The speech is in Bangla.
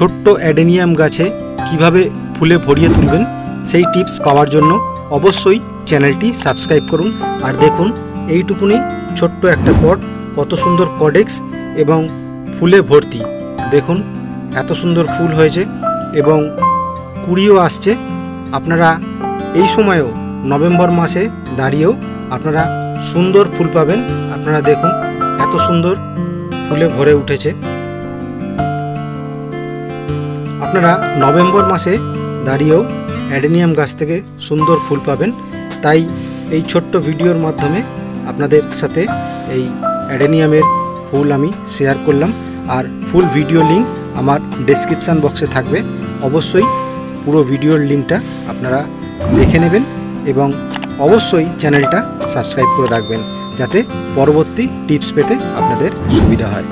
ছোট্ট অ্যাডেনিয়াম গাছে কীভাবে ফুলে ভরিয়ে তুলবেন সেই টিপস পাওয়ার জন্য অবশ্যই চ্যানেলটি সাবস্ক্রাইব করুন। আর দেখুন, এইটুকুনি ছোট্ট একটা পট, কত সুন্দর কডেক্স এবং ফুলে ভর্তি। দেখুন, এত সুন্দর ফুল হয়েছে এবং কুড়িও আসছে। আপনারা এই সময়েও নভেম্বর মাসে দাঁড়িয়েও আপনারা সুন্দর ফুল পাবেন। আপনারা দেখুন, এত সুন্দর ফুলে ভরে উঠেছে। আপনারা নভেম্বর মাসে দাঁড়িয়েও অ্যাডেনিয়াম গাছ থেকে সুন্দর ফুল পাবেন। তাই এই ছোট্ট ভিডিওর মাধ্যমে আপনাদের সাথে এই অ্যাডেনিয়ামের ফুল আমি শেয়ার করলাম। আর ফুল ভিডিও লিঙ্ক আমার ডেসক্রিপশান বক্সে থাকবে। অবশ্যই পুরো ভিডিওর লিঙ্কটা আপনারা দেখে নেবেন এবং অবশ্যই চ্যানেলটা সাবস্ক্রাইব করে রাখবেন, যাতে পরবর্তী টিপস পেতে আপনাদের সুবিধা হয়।